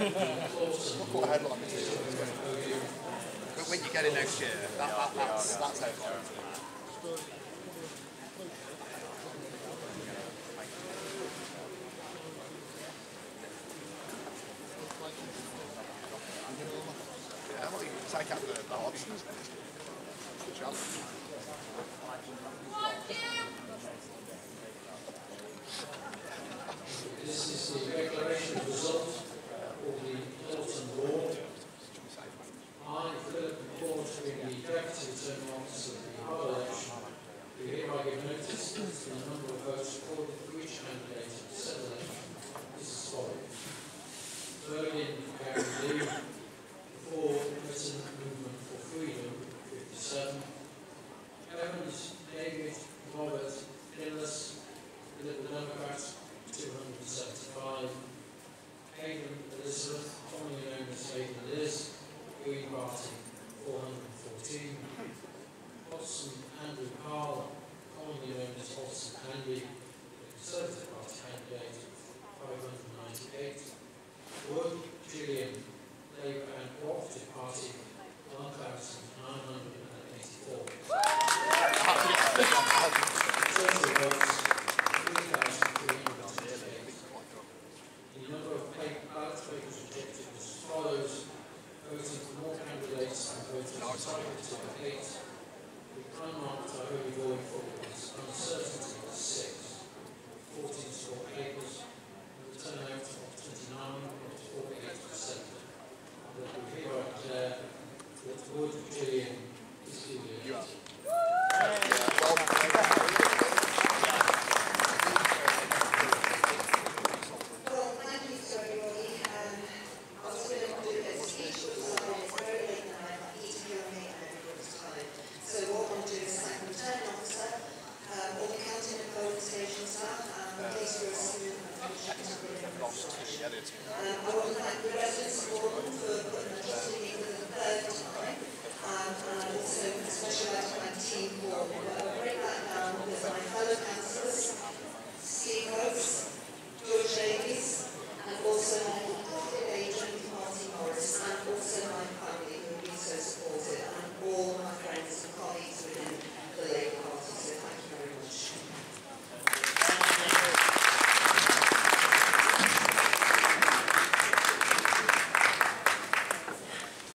Look what headline material is But when you get it next year, that, that, that's, that's can take out the, the Hodsons. That's the challenge. Do hereby give notice the number of votes recorded for each candidate, 598. Wood Gillian, Labour and Cooperative Party, 1,984. Total votes, 3,398. The number of ballot papers as follows. Voting for more candidates and voting to eight. The unmarked are only void for uncertainty lost to the other two.